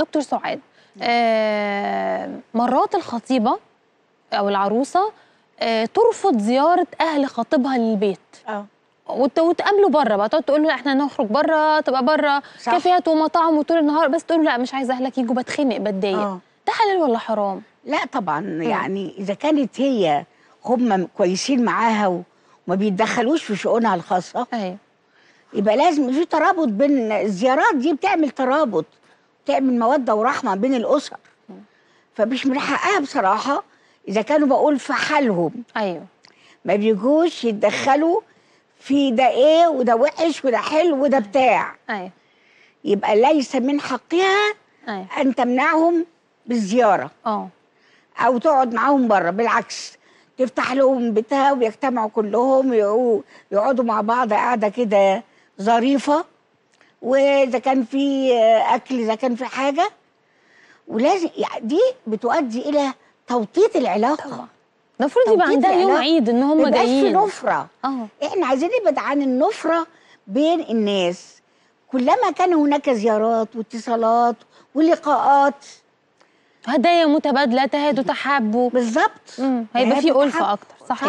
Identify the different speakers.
Speaker 1: دكتور سعاد آه مرات الخطيبة أو العروسة آه ترفض زيارة أهل خطيبها للبيت.
Speaker 2: آه.
Speaker 1: وت- وتقابله بره بقى تقعد تقول له إحنا نخرج بره تبقى بره. كافيهات ومطاعم وطول النهار بس تقول له لا مش عايزه أهلك يجوا بتخنق بتضايق.
Speaker 2: آه.
Speaker 1: ده حلال ولا حرام؟
Speaker 2: لا طبعا يعني إذا كانت هي هم كويسين معاها وما بيتدخلوش في شؤونها الخاصة
Speaker 1: أيوه.
Speaker 2: يبقى لازم في ترابط بين الزيارات دي بتعمل ترابط. بتعمل مودة ورحمة بين الاسر فمش من حقها بصراحة. إذا كانوا بقول في حالهم
Speaker 1: أيوه.
Speaker 2: ما بيجوش يتدخلوا في ده إيه وده وحش وده حلو وده بتاع.
Speaker 1: أيوه.
Speaker 2: يبقى ليس من حقها
Speaker 1: أيوه.
Speaker 2: أن تمنعهم بالزيارة.
Speaker 1: آه.
Speaker 2: أو تقعد معاهم بره. بالعكس. تفتح لهم بيتها ويجتمعوا كلهم يقعوا- يقعدوا مع بعض قاعدة كده ظريفة. وإذا كان في أكل إذا كان في حاجة ولازم يعني دي بتؤدي إلى توطيد
Speaker 1: العلاقة. المفروض يبقى عندها يوم. عيد إن هم
Speaker 2: يبقاش في
Speaker 1: جايين
Speaker 2: نفرة.
Speaker 1: آه.
Speaker 2: إحنا عايزين نبعد عن النفرة بين الناس. كلما كان هناك زيارات واتصالات ولقاءات.
Speaker 1: هدايا متبادلة تهادوا تحابوا
Speaker 2: بالظبط.
Speaker 1: هيبقى في
Speaker 2: تحب.
Speaker 1: أكتر. صحيح.